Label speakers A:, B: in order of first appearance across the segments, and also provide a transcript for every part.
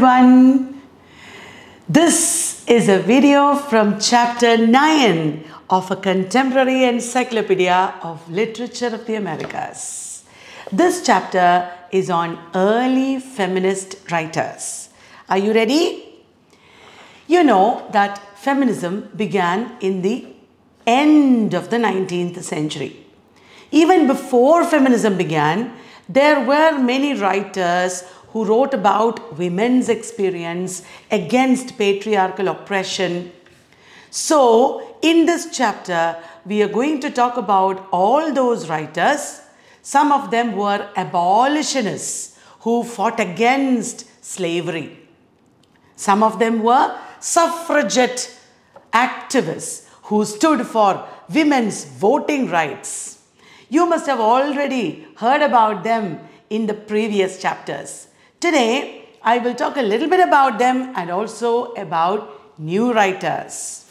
A: Everyone. This is a video from chapter 9 of a contemporary encyclopedia of literature of the Americas. This chapter is on early feminist writers. Are you ready? You know that feminism began in the end of the 19th century. Even before feminism began, there were many writers who wrote about women's experience against patriarchal oppression. So, in this chapter, we are going to talk about all those writers. Some of them were abolitionists who fought against slavery. Some of them were suffragette activists who stood for women's voting rights. You must have already heard about them in the previous chapters. Today, I will talk a little bit about them and also about new writers.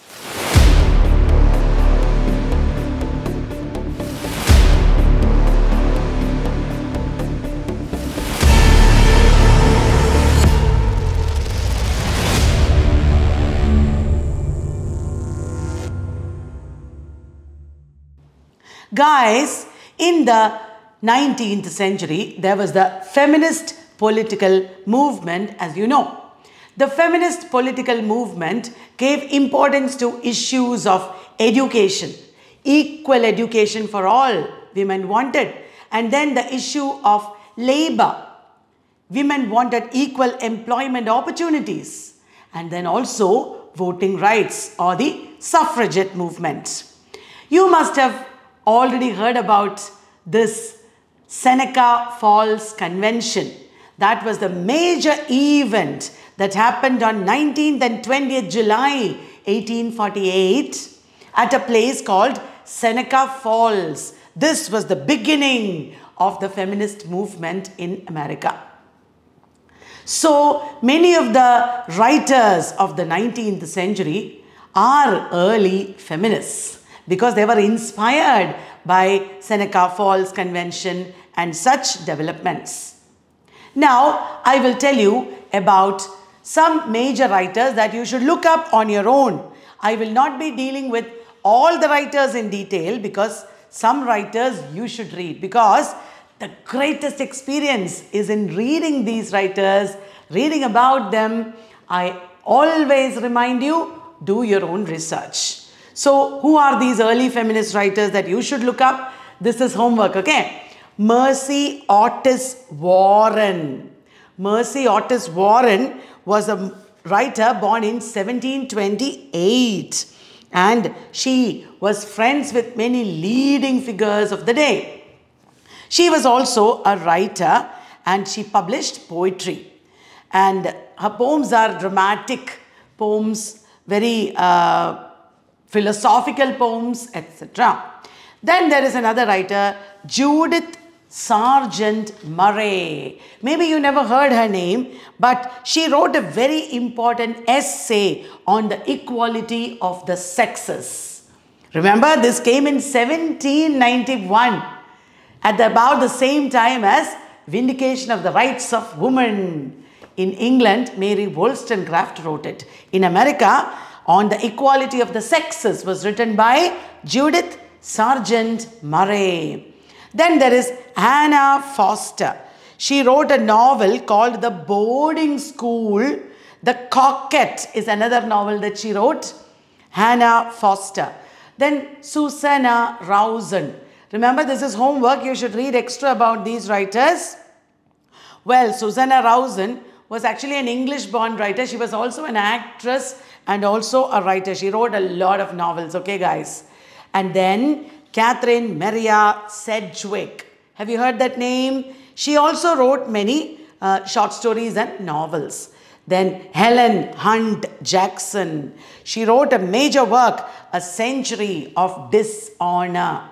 A: Guys, in the 19th century, there was the feminist political movement, as you know. The feminist political movement gave importance to issues of education, equal education for all women wanted, and then the issue of labor. Women wanted equal employment opportunities, and then also voting rights or the suffragette movement. You must have already heard about this Seneca Falls Convention. That was the major event that happened on 19th and 20th July 1848 at a place called Seneca Falls. This was the beginning of the feminist movement in America. So many of the writers of the 19th century are early feminists because they were inspired by Seneca Falls Convention and such developments. Now, I will tell you about some major writers that you should look up on your own. I will not be dealing with all the writers in detail because some writers you should read because the greatest experience is in reading these writers, reading about them. I always remind you, do your own research. So, who are these early feminist writers that you should look up? This is homework, okay? Mercy Otis Warren. Mercy Otis Warren was a writer born in 1728 and she was friends with many leading figures of the day. She was also a writer and she published poetry. And her poems are dramatic poems, very uh, philosophical poems, etc. Then there is another writer, Judith Sargent Murray. Maybe you never heard her name, but she wrote a very important essay on the equality of the sexes. Remember, this came in 1791 at the, about the same time as Vindication of the Rights of Women. In England, Mary Wollstonecraft wrote it. In America, on the equality of the sexes was written by Judith Sargent Murray. Then there is Hannah Foster. She wrote a novel called The Boarding School. The Coquette is another novel that she wrote. Hannah Foster. Then Susanna Rowson. Remember, this is homework. You should read extra about these writers. Well, Susanna Rowson was actually an English born writer. She was also an actress and also a writer. She wrote a lot of novels, okay, guys? And then Catherine Maria Sedgwick. Have you heard that name? She also wrote many uh, short stories and novels. Then Helen Hunt Jackson. She wrote a major work, A Century of Dishonor.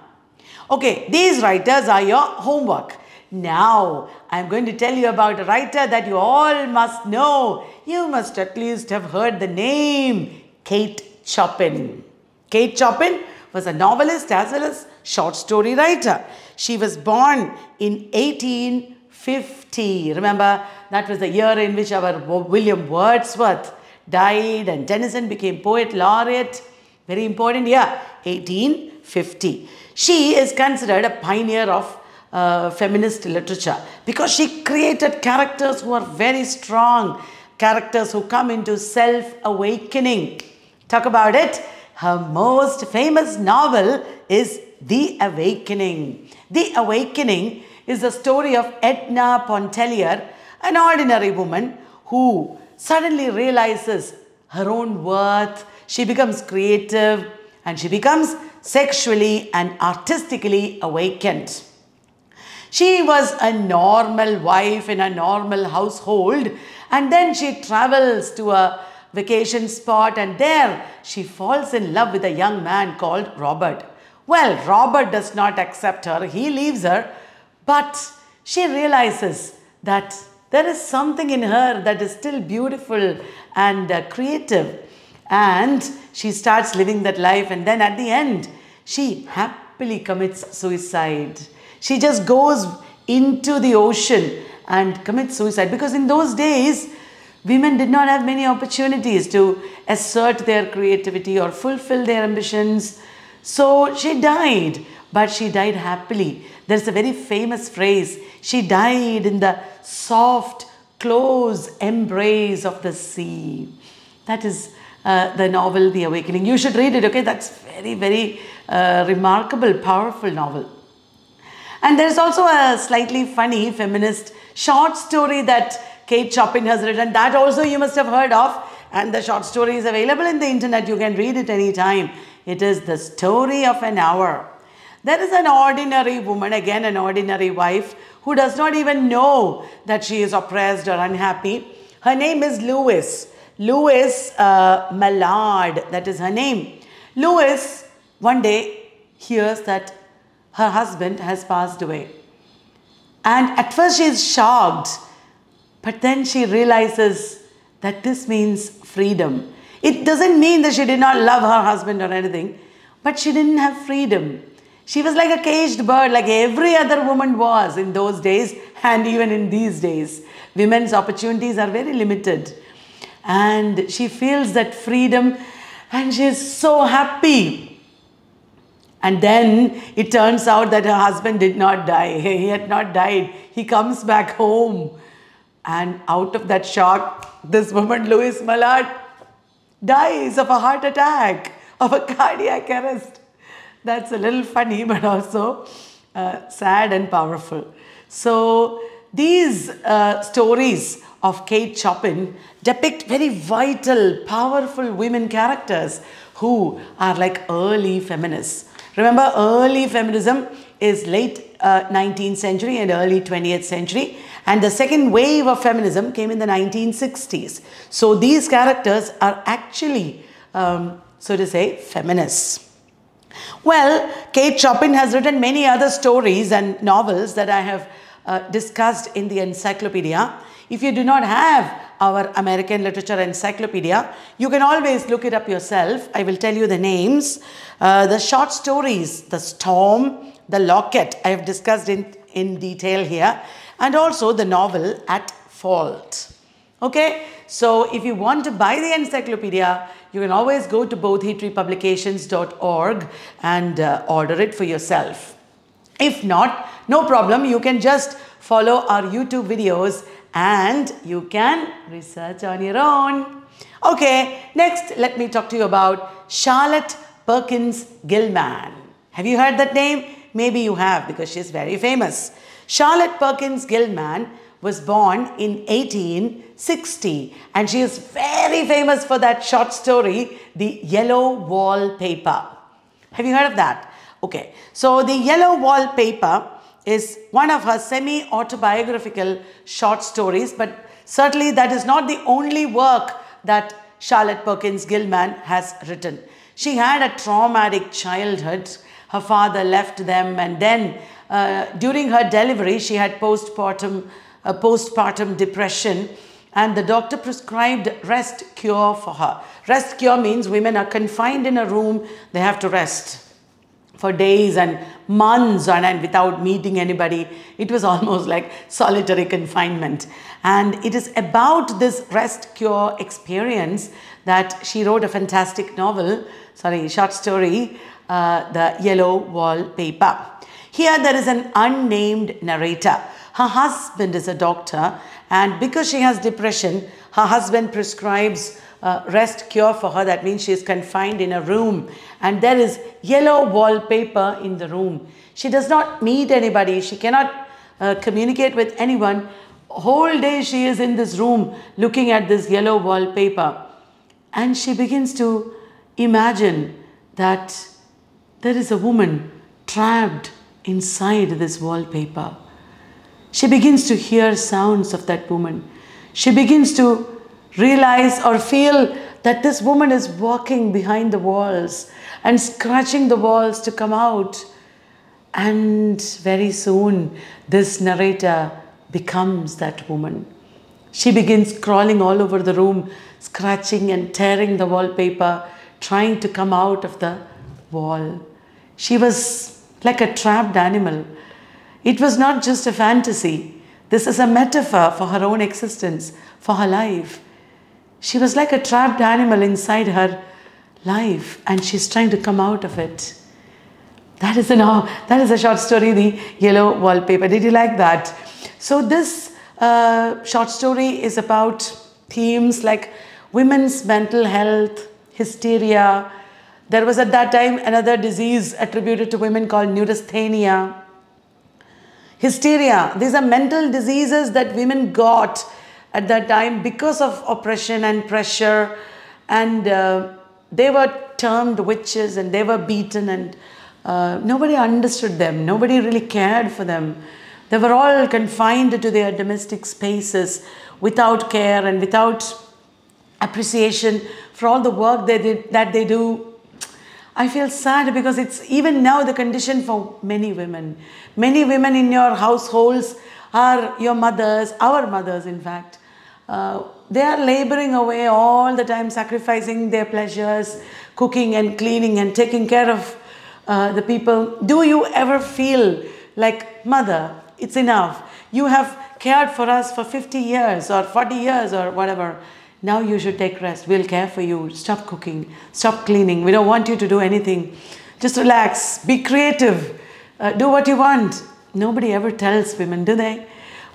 A: Okay, these writers are your homework. Now, I'm going to tell you about a writer that you all must know. You must at least have heard the name, Kate Chopin. Kate Chopin was a novelist as well as short story writer. She was born in 1850. Remember, that was the year in which our William Wordsworth died and Tennyson became poet laureate. Very important year, 1850. She is considered a pioneer of uh, feminist literature because she created characters who are very strong, characters who come into self awakening. Talk about it. Her most famous novel is The Awakening. The Awakening is the story of Edna Pontellier, an ordinary woman who suddenly realizes her own worth. She becomes creative and she becomes sexually and artistically awakened. She was a normal wife in a normal household and then she travels to a vacation spot and there she falls in love with a young man called Robert. Well, Robert does not accept her, he leaves her, but she realizes that there is something in her that is still beautiful and uh, creative. And she starts living that life, and then at the end, she happily commits suicide. She just goes into the ocean and commits suicide because in those days, women did not have many opportunities to assert their creativity or fulfill their ambitions. So she died, but she died happily. There's a very famous phrase she died in the soft, close embrace of the sea. That is uh, the novel The Awakening. You should read it, okay? That's very, very uh, remarkable, powerful novel. And there's also a slightly funny feminist short story that Kate Chopin has written. That also you must have heard of. And the short story is available in the internet. You can read it anytime. It is The Story of an Hour. There is an ordinary woman, again an ordinary wife, who does not even know that she is oppressed or unhappy. Her name is Louis. Louis uh, Mallard, that is her name. Louis one day hears that her husband has passed away. And at first she is shocked, but then she realizes that this means freedom. It doesn't mean that she did not love her husband or anything, but she didn't have freedom. She was like a caged bird, like every other woman was in those days and even in these days. Women's opportunities are very limited. And she feels that freedom and she is so happy. And then it turns out that her husband did not die. He had not died. He comes back home. And out of that shock, this woman, Louise Mallard, dies of a heart attack, of a cardiac arrest. That's a little funny, but also uh, sad and powerful. So these uh, stories of Kate Chopin depict very vital, powerful women characters who are like early feminists. Remember, early feminism is late uh, 19th century and early 20th century. And the second wave of feminism came in the 1960s. So these characters are actually, um, so to say, feminists. Well, Kate Chopin has written many other stories and novels that I have uh, discussed in the encyclopedia. If you do not have our American Literature Encyclopedia, you can always look it up yourself. I will tell you the names. Uh, the short stories, The Storm, The Locket, I have discussed in, in detail here. And also the novel At Fault. Okay, so if you want to buy the encyclopedia, you can always go to bodhitreepublications.org and uh, order it for yourself. If not, no problem, you can just follow our YouTube videos and you can research on your own. Okay, next let me talk to you about Charlotte Perkins Gilman. Have you heard that name? Maybe you have because she's very famous. Charlotte Perkins Gilman was born in 1860 and she is very famous for that short story, The Yellow Wallpaper. Have you heard of that? Okay, so The Yellow Wallpaper is one of her semi-autobiographical short stories, but certainly that is not the only work that Charlotte Perkins Gilman has written. She had a traumatic childhood. Her father left them and then uh, during her delivery, she had postpartum a postpartum depression and the doctor prescribed rest cure for her. Rest cure means women are confined in a room, they have to rest. For days and months on end without meeting anybody. It was almost like solitary confinement. And it is about this rest cure experience that she wrote a fantastic novel, sorry, short story, uh, The Yellow Wallpaper. Here there is an unnamed narrator. Her husband is a doctor and because she has depression, her husband prescribes uh, rest cure for her. That means she is confined in a room and there is yellow wallpaper in the room. She does not meet anybody. She cannot uh, communicate with anyone. Whole day she is in this room looking at this yellow wallpaper. And she begins to imagine that there is a woman trapped inside this wallpaper. She begins to hear sounds of that woman. She begins to realize or feel that this woman is walking behind the walls and scratching the walls to come out. And very soon, this narrator becomes that woman. She begins crawling all over the room, scratching and tearing the wallpaper, trying to come out of the wall. She was like a trapped animal. It was not just a fantasy. This is a metaphor for her own existence, for her life. She was like a trapped animal inside her life and she's trying to come out of it. That is, an, that is a short story, The Yellow Wallpaper. Did you like that? So this uh, short story is about themes like women's mental health, hysteria. There was at that time another disease attributed to women called neurasthenia. Hysteria. These are mental diseases that women got at that time because of oppression and pressure. And uh, they were termed witches and they were beaten and uh, nobody understood them. Nobody really cared for them. They were all confined to their domestic spaces without care and without appreciation for all the work they did, that they do. I feel sad because it's even now the condition for many women. Many women in your households are your mothers, our mothers in fact, uh, they are laboring away all the time, sacrificing their pleasures, cooking and cleaning and taking care of uh, the people. Do you ever feel like, Mother, it's enough. You have cared for us for 50 years or 40 years or whatever. Now you should take rest. We'll care for you. Stop cooking. Stop cleaning. We don't want you to do anything. Just relax. Be creative. Uh, do what you want. Nobody ever tells women, do they?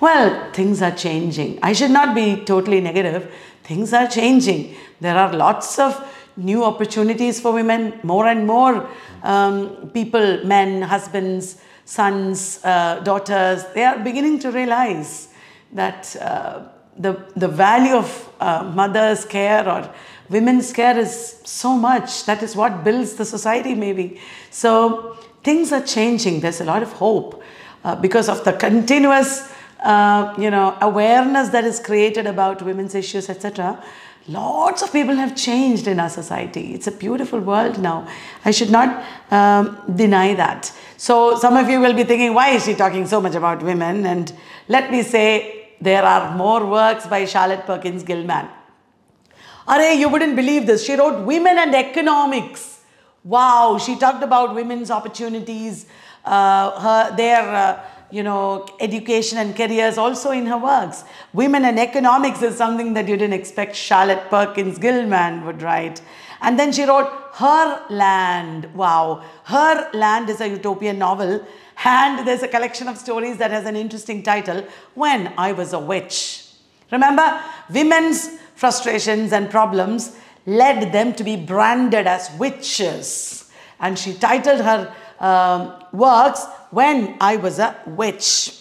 A: Well, things are changing. I should not be totally negative. Things are changing. There are lots of new opportunities for women. More and more um, people, men, husbands, sons, uh, daughters, they are beginning to realize that uh, the, the value of uh, mother's care or women's care is so much. That is what builds the society, maybe. So things are changing. There's a lot of hope uh, because of the continuous uh, you know, awareness that is created about women's issues, etc. Lots of people have changed in our society. It's a beautiful world now. I should not um, deny that. So some of you will be thinking, why is she talking so much about women? And let me say, there are more works by Charlotte Perkins Gilman. Are you wouldn't believe this. She wrote Women and Economics. Wow, she talked about women's opportunities, uh, her, their uh, you know, education and careers also in her works. Women and economics is something that you didn't expect Charlotte Perkins Gilman would write. And then she wrote Herland. Wow. Herland is a utopian novel. And there's a collection of stories that has an interesting title, When I Was a Witch. Remember, women's frustrations and problems led them to be branded as witches. And she titled her um, works when I was a witch.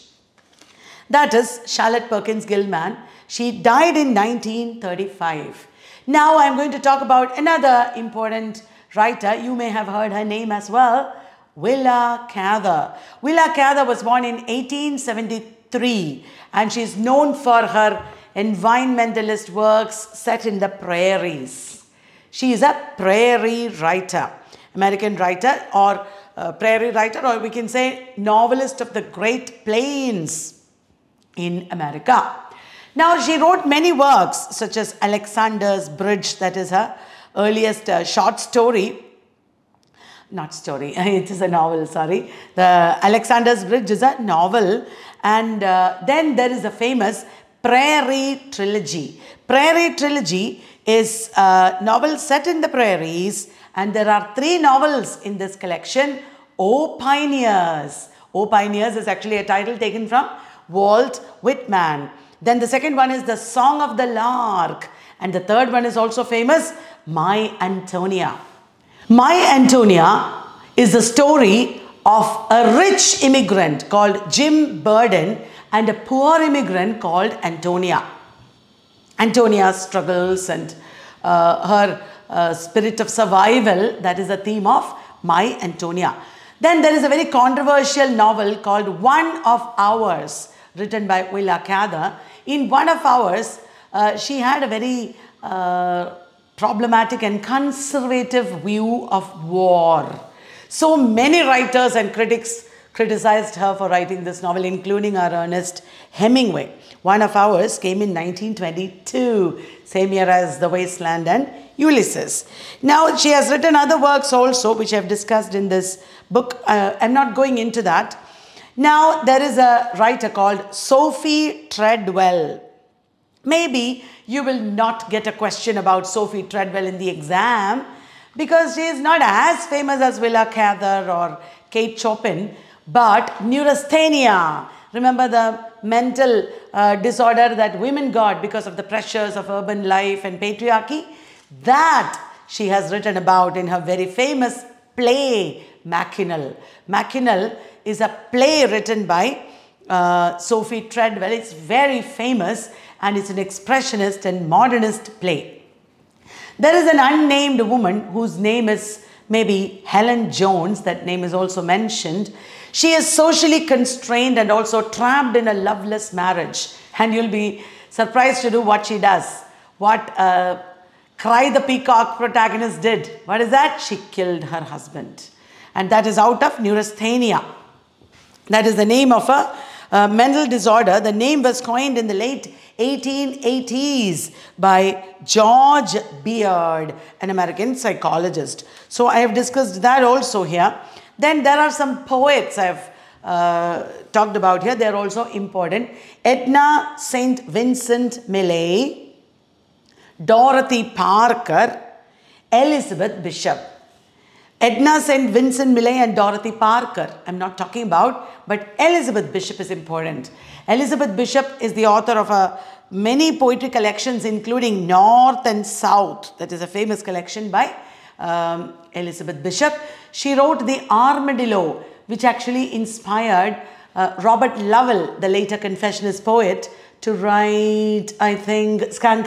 A: That is Charlotte Perkins Gilman. She died in 1935. Now I'm going to talk about another important writer. You may have heard her name as well. Willa Cather. Willa Cather was born in 1873 and she's known for her environmentalist works set in the prairies. She is a prairie writer, American writer or prairie writer or we can say novelist of the Great Plains in America. Now she wrote many works such as Alexander's Bridge that is her earliest uh, short story. not story, it is a novel, sorry. The Alexander's Bridge is a novel. And uh, then there is a famous Prairie Trilogy. Prairie Trilogy is a novel set in the prairies and there are three novels in this collection. O Pioneers. O Pioneers is actually a title taken from Walt Whitman. Then the second one is The Song of the Lark. And the third one is also famous, My Antonia. My Antonia is the story of a rich immigrant called Jim Burden and a poor immigrant called Antonia. Antonia's struggles and uh, her uh, spirit of survival, that is the theme of My Antonia. Then there is a very controversial novel called One of Ours, written by Willa Cather. In One of Ours, uh, she had a very uh, problematic and conservative view of war. So many writers and critics criticized her for writing this novel, including our Ernest Hemingway. One of ours came in 1922, same year as The Wasteland and Ulysses. Now, she has written other works also, which I've discussed in this book. Uh, I'm not going into that. Now, there is a writer called Sophie Treadwell. Maybe you will not get a question about Sophie Treadwell in the exam because she is not as famous as Willa Cather or Kate Chopin, but neurasthenia, remember the mental uh, disorder that women got because of the pressures of urban life and patriarchy? That she has written about in her very famous play, Machinal. Machinal is a play written by uh, Sophie Treadwell. It's very famous and it's an expressionist and modernist play. There is an unnamed woman whose name is maybe Helen Jones, that name is also mentioned. She is socially constrained and also trapped in a loveless marriage. And you'll be surprised to do what she does. What uh, Cry the Peacock protagonist did. What is that? She killed her husband. And that is out of neurasthenia. That is the name of a, mental disorder. The name was coined in the late 1880s by George Beard, an American psychologist. So I have discussed that also here. Then there are some poets I've uh, talked about here. They're also important. Edna St. Vincent Millay, Dorothy Parker, Elizabeth Bishop. Edna St. Vincent Millay and Dorothy Parker, I'm not talking about, but Elizabeth Bishop is important. Elizabeth Bishop is the author of a many poetry collections including North and South. That is a famous collection by um, Elizabeth Bishop. She wrote The Armadillo, which actually inspired uh, Robert Lowell, the later Confessionist poet, to write, I think, Skunk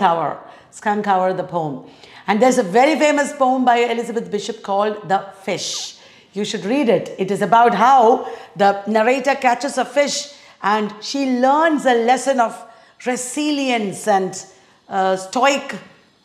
A: Hour, the poem. And there's a very famous poem by Elizabeth Bishop called The Fish. You should read it. It is about how the narrator catches a fish and she learns a lesson of resilience and uh, stoic,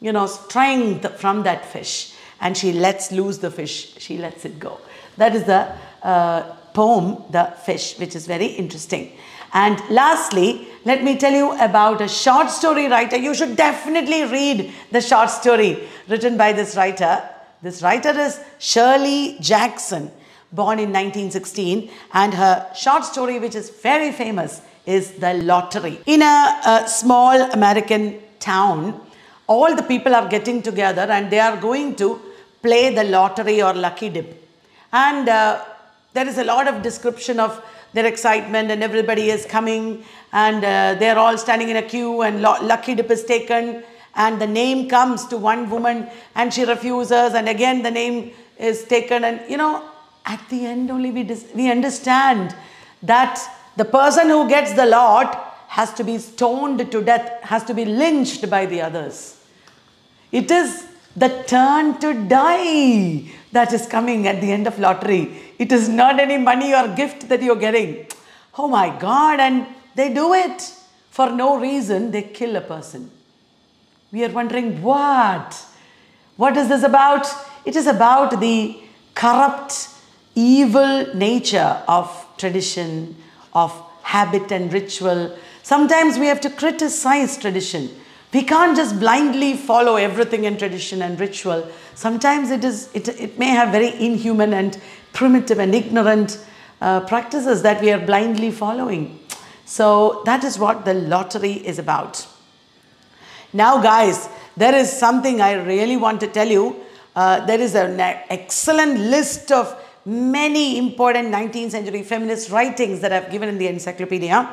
A: you know, strength from that fish and she lets loose the fish. She lets it go. That is the uh, poem, The Fish, which is very interesting. And lastly, let me tell you about a short story writer. You should definitely read the short story written by this writer. This writer is Shirley Jackson, born in 1916, and her short story, which is very famous, is The Lottery. In a, a small American town, all the people are getting together and they are going to play the lottery or lucky dip. And uh, there is a lot of description of their excitement and everybody is coming and uh, they're all standing in a queue and lucky dip is taken and the name comes to one woman and she refuses and again the name is taken and you know at the end only we, we understand that the person who gets the lot has to be stoned to death, has to be lynched by the others. It is the turn to die that is coming at the end of lottery. It is not any money or gift that you're getting. Oh my God, and they do it for no reason, they kill a person. We are wondering what? What is this about? It is about the corrupt, evil nature of tradition, of habit and ritual. Sometimes we have to criticize tradition We can't just blindly follow everything in tradition and ritual. Sometimes it is it, it may have very inhuman and primitive and ignorant uh, practices that we are blindly following. So that is what the lottery is about. Now, guys, there is something I really want to tell you. Uh, there is an excellent list of many important 19th century feminist writings that I've given in the encyclopedia.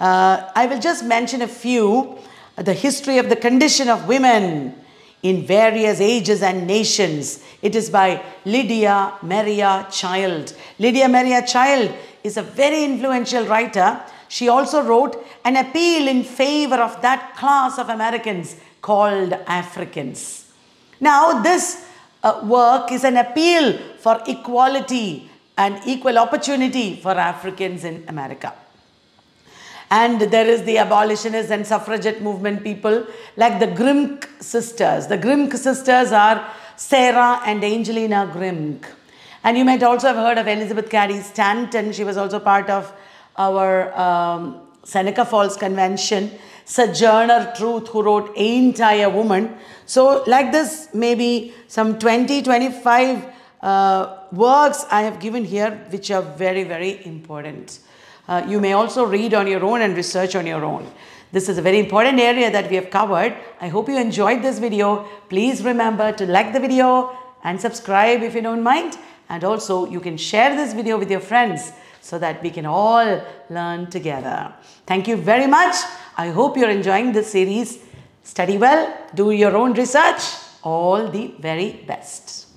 A: Uh, I will just mention a few. The history of the condition of women in various ages and nations. It is by Lydia Maria Child. Lydia Maria Child is a very influential writer. She also wrote an appeal in favor of that class of Americans called Africans. Now, this uh, work is an appeal for equality and equal opportunity for Africans in America. And there is the abolitionist and suffragette movement people like the Grimke sisters. The Grimke sisters are Sarah and Angelina Grimke. And you might also have heard of Elizabeth Cady Stanton. She was also part of our um, Seneca Falls Convention. Sojourner Truth, who wrote Ain't I a Woman. So like this, maybe some 20, 25 uh, works I have given here, which are very, very important. Uh, you may also read on your own and research on your own. This is a very important area that we have covered. I hope you enjoyed this video. Please remember to like the video and subscribe if you don't mind. And also you can share this video with your friends so that we can all learn together. Thank you very much. I hope you're enjoying this series. Study well, do your own research. All the very best.